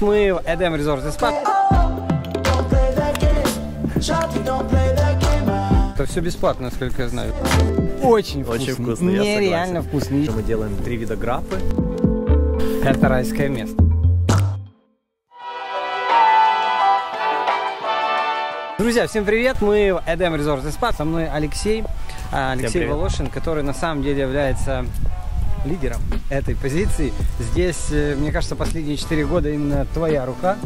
Мы в Эдем Резорт и Спа. Это все бесплатно, насколько я знаю. Очень вкусно. Очень вкусно, я Нереально вкусно. Мы делаем три вида граппы. Это райское место. Друзья, всем привет! Мы в Эдем Резорт и Спа. Со мной Алексей. А, Алексей. Волошин, который на самом деле является лидером этой позиции. Здесь, э, мне кажется, последние 4 года именно твоя рука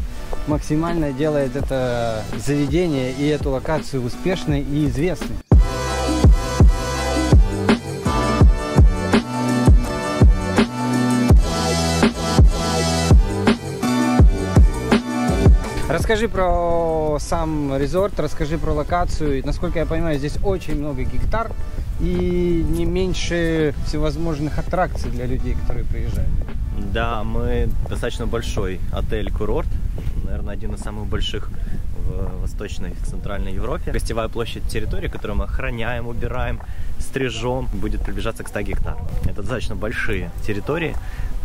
максимально делает это заведение и эту локацию успешной и известной. Расскажи про сам резорт, расскажи про локацию. Насколько я понимаю, здесь очень много гектар и не меньше всевозможных аттракций для людей, которые приезжают. Да, мы достаточно большой отель-курорт. Наверное, один из самых больших в Восточной и Центральной Европе. Гостевая площадь территории, которую мы охраняем, убираем, стрижем, будет приближаться к 100 гектар. Это достаточно большие территории,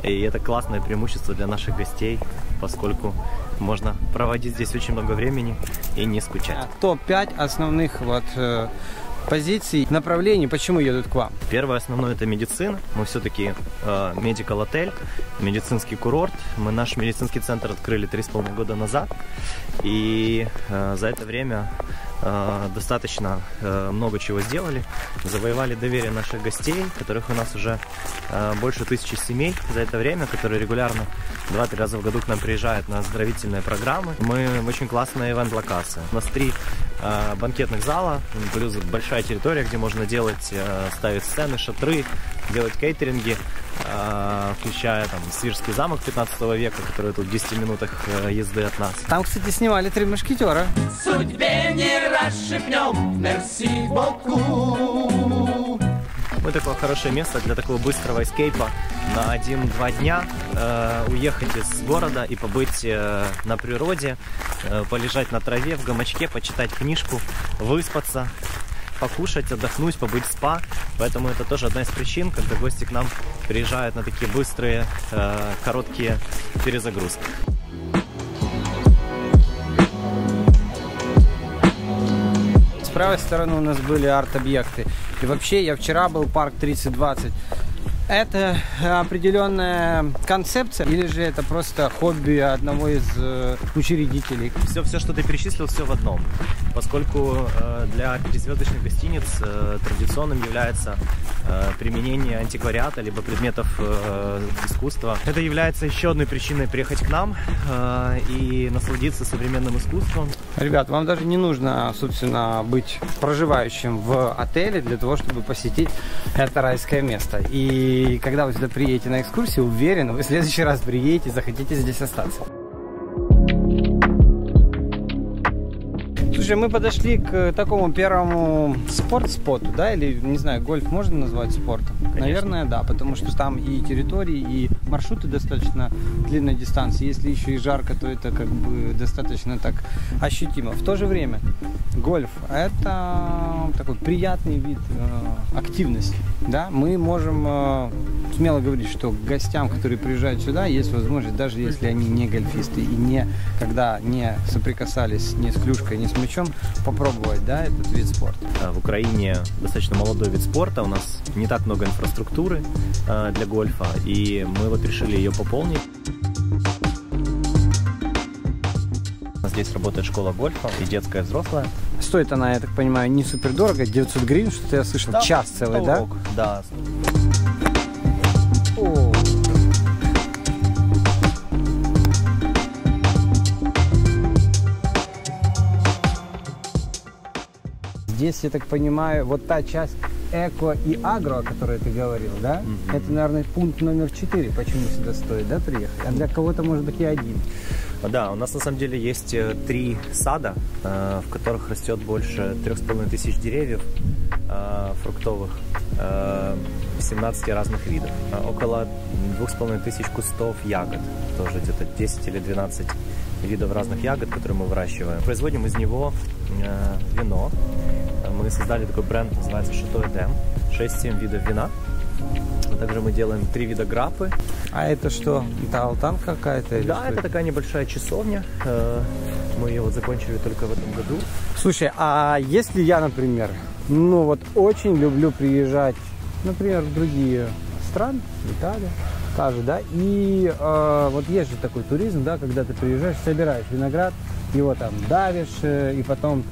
и это классное преимущество для наших гостей, поскольку можно проводить здесь очень много времени и не скучать. А Топ-5 основных вот э, позиций, направлений, почему едут к вам. Первое основное это медицина. Мы все-таки э, отель, медицинский курорт. Мы наш медицинский центр открыли три с половиной года назад. И э, за это время э, достаточно э, много чего сделали. Завоевали доверие наших гостей, которых у нас уже э, больше тысячи семей за это время, которые регулярно 2-3 раза в году к нам приезжают на оздоровительные программы. Мы очень классная ивент-локация. У нас три э, банкетных зала, плюс большая территория, где можно делать, э, ставить сцены, шатры, делать кейтеринги, э, включая там Свирский замок 15 века, который тут в 10 минутах э, езды от нас. Там, кстати, снимали три мушкетера. Судьбе не расшибнем, мерси боку. Мы такое хорошее место для такого быстрого эскейпа на один-два дня э, уехать из города и побыть э, на природе, э, полежать на траве в гамачке, почитать книжку, выспаться, покушать, отдохнуть, побыть в спа. Поэтому это тоже одна из причин, когда гости к нам приезжают на такие быстрые, э, короткие перезагрузки. Правой стороны у нас были арт-объекты. И вообще, я вчера был парк 3020. Это определенная концепция или же это просто хобби одного из э, учредителей? Все, все, что ты перечислил, все в одном. Поскольку э, для пятизвездочных гостиниц э, традиционным является э, применение антиквариата либо предметов э, искусства. Это является еще одной причиной приехать к нам э, и насладиться современным искусством. Ребят, вам даже не нужно, собственно, быть проживающим в отеле для того, чтобы посетить это райское место. И когда вы сюда приедете на экскурсию, уверен, вы в следующий раз приедете и захотите здесь остаться. Слушай, мы подошли к такому первому спортспоту, да, или, не знаю, гольф можно назвать спортом? Наверное, да, потому что там и территории, и маршруты достаточно длинной дистанции. Если еще и жарко, то это как бы достаточно так ощутимо. В то же время гольф – это такой приятный вид э, активности, да. Мы можем э, смело говорить, что гостям, которые приезжают сюда, есть возможность, даже если они не гольфисты и не, когда не соприкасались ни с клюшкой, ни с мячом, попробовать, да, этот вид спорта. Э, В Украине достаточно молодой вид спорта, у нас не так много инфраструктуры э, для гольфа, и мы вот решили ее пополнить. Здесь работает школа гольфа и детская, и взрослая. Стоит она, я так понимаю, не супер дорого, 900 гривен, что-то я слышал, час целый, да? Урок, Да, О. Здесь, я так понимаю, вот та часть эко и агро, о которой ты говорил, да? Это, наверное, пункт номер 4, почему сюда стоит, да, приехать? А для кого-то, может быть, и один. Да, у нас на самом деле есть э, три сада, э, в которых растет больше трех с половиной тысяч деревьев э, фруктовых, э, 17 разных видов. Около двух с половиной тысяч кустов ягод, тоже где-то 10 или 12 видов разных ягод, которые мы выращиваем. Производим из него вино. Мы создали такой бренд, называется Chateau Edem. 6-7 видов вина. Также мы делаем три вида граппы. А это что? Это алтан какая-то? Да, что это такая небольшая часовня. Э, Мы ее вот закончили только в этом году. Слушай, а если я, например, ну вот очень люблю приезжать, например, в другие страны, в Италию, та же, да, и э, вот есть же такой туризм, да, когда ты приезжаешь, собираешь виноград, его там давишь, э, и потом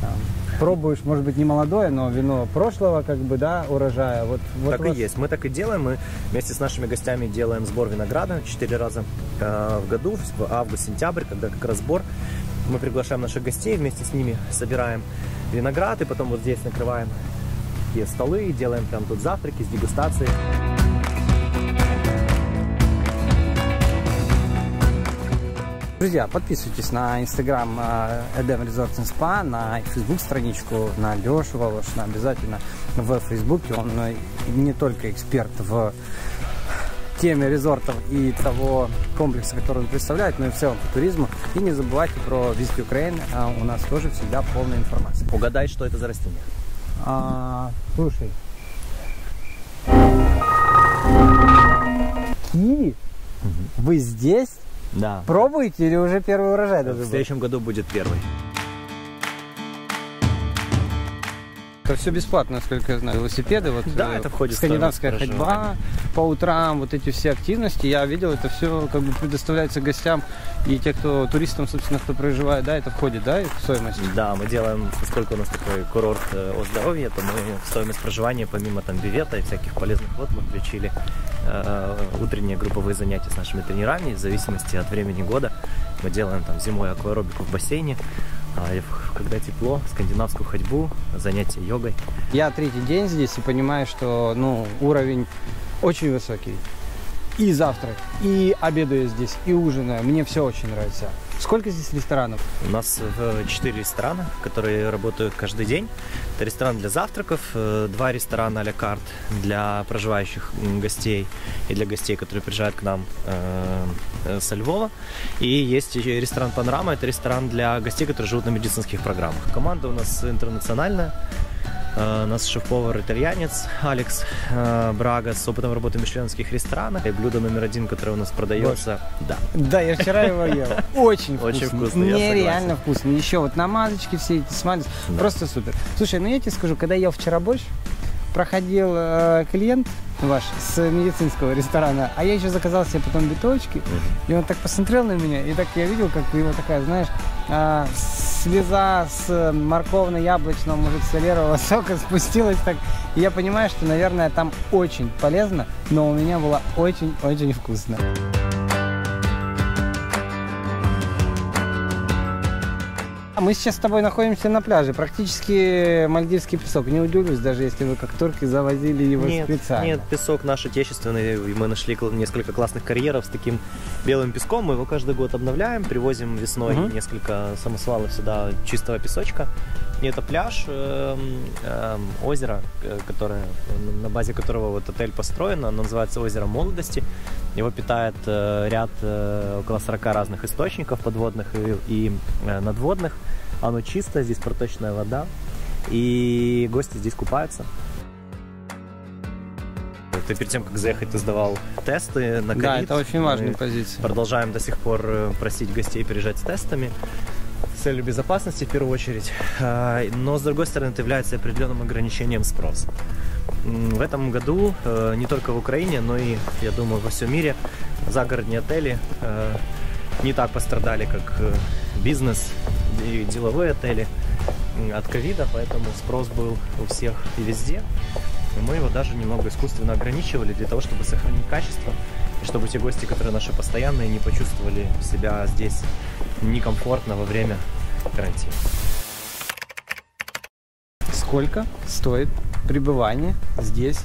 там, пробуешь, может быть, не молодое, но вино прошлого, как бы, да, урожая. Вот, вот так у и есть. Мы так и делаем. Мы вместе с нашими гостями делаем сбор винограда четыре раза э, в году, в август-сентябрь, когда как раз сбор. Мы приглашаем наших гостей, вместе с ними собираем виноград, и потом вот здесь накрываем такие столы, делаем прям тут завтраки с дегустацией. Друзья, подписывайтесь на инстаграм э, Edem Resorts and Spa, на фейсбук страничку, на Лешу Волошина, обязательно в фейсбуке. Он э, не только эксперт в теме резортов и того комплекса, который он представляет, но и в целом по туризму. И не забывайте про Виски Украины, а у нас тоже всегда полная информация. Угадай, что это за растение. А, слушай. Киви? Вы здесь? Да. Пробуете или уже первый урожай В следующем году будет первый. Это все бесплатно, насколько я знаю. Велосипеды, вот Да, э, это входит скандинавская ходьба по утрам, вот эти все активности. Я видел, это все как бы предоставляется гостям и те, кто туристам, собственно, кто проживает, да, это входит, да, в стоимость. Да, мы делаем, поскольку у нас такой курорт э, о здоровье, то мы в стоимость проживания, помимо там бивета и всяких полезных вод, мы включили э, утренние групповые занятия с нашими тренерами. В зависимости от времени года мы делаем там зимой акваэробику в бассейне, когда тепло, скандинавскую ходьбу, занятия йогой. Я третий день здесь и понимаю, что, ну, уровень очень высокий. И завтрак, и обедаю здесь, и ужинаю. Мне все очень нравится. Сколько здесь ресторанов? У нас э, четыре ресторана, которые работают каждый день. Это ресторан для завтраков, э, два ресторана а-ля карт для проживающих гостей и для гостей, которые приезжают к нам э, э, со Львова. И есть еще ресторан Панорама, это ресторан для гостей, которые живут на медицинских программах. Команда у нас интернациональная. Э, нас шеф-повар итальянец Алекс э, Брага с опытом работы в мишленовских ресторанах. И блюдо номер один, которое у нас продается, да, Да, я вчера его ел. Очень вкусно. Очень вкусно, Нереально вкусно. Еще вот намазочки все эти. Да. Просто супер. Слушай, ну я тебе скажу, когда ел вчера борщ, проходил э, клиент ваш с медицинского ресторана, а я еще заказал себе потом биточки, и он так посмотрел на меня, и так я видел, как его такая, знаешь, а, слеза с морковно-яблочного, может, соленого сока спустилась так. И я понимаю, что, наверное, там очень полезно, но у меня было очень-очень вкусно. Мы сейчас с тобой находимся на пляже, практически мальдивский песок. Не удивлюсь, даже если вы как турки завозили его нет, специально. Нет, песок наш отечественный, мы нашли несколько классных карьеров с таким белым песком. Мы его каждый год обновляем, привозим весной Мгм. несколько самосвалов сюда чистого песочка. Это пляж, эм, эм, озеро, э, которое, на базе которого вот отель построен, оно называется озеро молодости. Его питает э, ряд э, около 40 разных источников подводных и, и, э, надводных. Оно чисто, здесь проточная вода. И гости здесь купаются. Ты перед тем, как заехать, ты сдавал тесты на ковид. Да, это очень важная Мы позиция. Продолжаем до сих пор э, просить гостей приезжать с тестами целью безопасности в первую очередь. А, Но, с другой стороны, это является определенным ограничением спроса. В этом году э, не только в Украине, но и, я думаю, во всем мире загородные отели э, не так пострадали, как э, бизнес и деловые отели от ковида, поэтому спрос был у всех и везде. Мы его даже немного искусственно ограничивали для того, чтобы сохранить качество и чтобы те гости, которые наши постоянные, не почувствовали себя здесь некомфортно во время карантина. Сколько стоит пребывание здесь?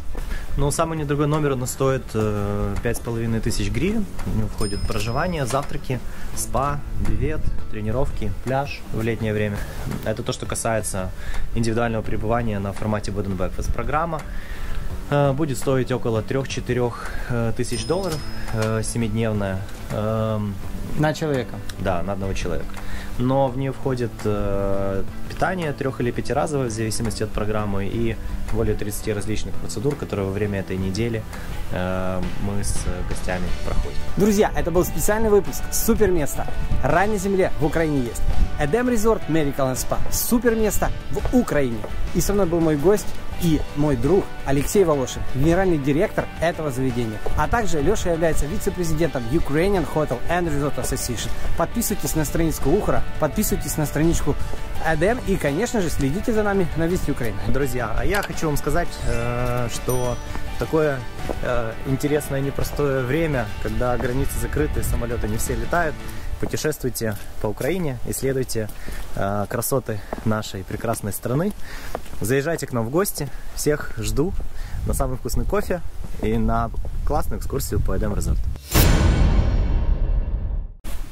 Ну, самый недорогой номер, он стоит э, пять с половиной тысяч гривен. В него входит проживание, завтраки, спа, бивет, тренировки, пляж в летнее время. Это то, что касается индивидуального пребывания на формате Bed and Breakfast. Программа э, будет стоить около 3-4 э, тысяч долларов, семидневная. На человека. Да, на одного человека. Но в нее входит э, питание трех- или пятиразовое, в зависимости от программы, и более 30 различных процедур, которые во время этой недели э, мы с гостями проходим. Друзья, это был специальный выпуск «Супер место». Рай на земле в Украине есть. Эдем Резорт Medical and Spa. Супер место в Украине. И со мной был мой гость и мой друг Алексей Волошин, генеральный директор этого заведения. А также Леша является вице-президентом Ukrainian Hotel and Resort Association. Подписывайтесь на страничку Ухра, подписывайтесь на страничку Эдем и, конечно же, следите за нами на Вести Украины. Друзья, а я хочу вам сказать, э, что такое э, интересное непростое время, когда границы закрыты, самолеты не все летают, путешествуйте по Украине, исследуйте э, красоты нашей прекрасной страны, заезжайте к нам в гости, всех жду на самый вкусный кофе и на классную экскурсию по Эдем Резорт.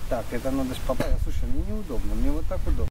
Так, это надо же попасть. Слушай, мне неудобно, мне вот так удобно.